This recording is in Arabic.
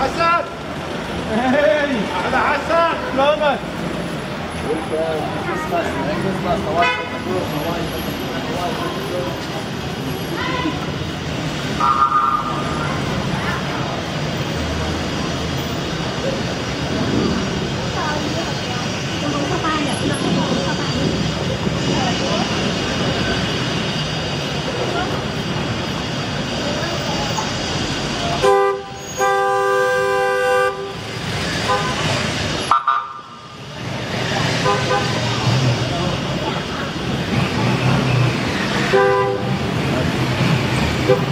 حسن هاي على حسن سلامك Thank you.